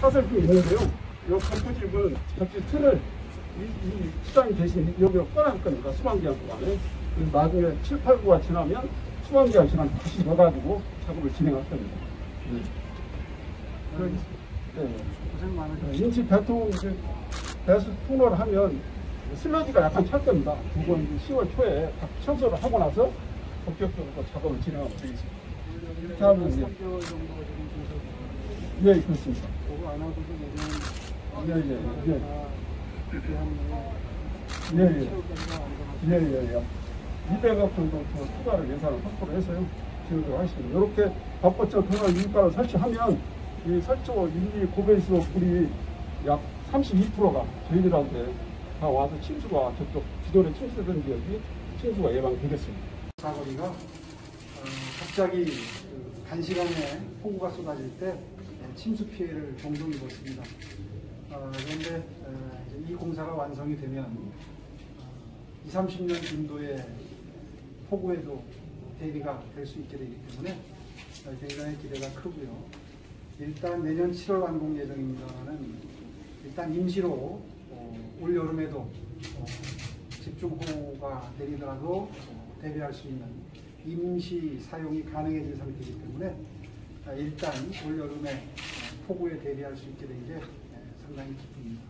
파설도 있는데요. 이 건포집은 접지 틀을 이, 이 수장이 대신 여기로 꺼낼 겁니다. 수방기간 동안에. 그래서 나중에 7, 8, 9가 지나면 수방기간 지나면 다시 넣어가지고 작업을 진행할 겁니다. 네. 그, 네. 고생 많으셨습니다. 인치 배통 배수 통로를 하면 슬러지가 약간 찰 겁니다. 그건 이제 10월 초에 다 청소를 하고 나서 본격적으로 작업을 진행하면 되겠습니다. 이렇게 하면 이제 3개월 정도 지금 계속 예 그렇습니다. 보고 안 하고도 예, 예, 예. 예, 예. 예예예. 200억 정도 더 추가를 예산을 확보를 해서요. 진행을 하시면 이렇게 밥버처 터널 유가를 설치하면 이 1, 2 고배수로 불이 약 32%가 저희들한테 다 와서 침수가 저쪽 기존에 침수된 지역이 침수가 예방되겠습니다. 사거리가 어, 갑자기 그 단시간에 폭우가 쏟아질 때 네, 침수 피해를 종종 입었습니다. 어, 그런데 어, 이제 이 공사가 완성이 되면 어, 2, 30년 진도의 폭우에도 대비가 될 수 있게 되기 때문에 어, 굉장히 기대가 크고요. 일단 내년 7월 완공 예정입니다만은 일단 임시로 어, 올 여름에도 어, 집중호우가 내리더라도 어, 대비할 수 있는 임시 사용이 가능해진 상태이기 때문에 아, 일단 올 여름에 어, 폭우에 대비할 수 있게 된 게 상당히 기쁩니다.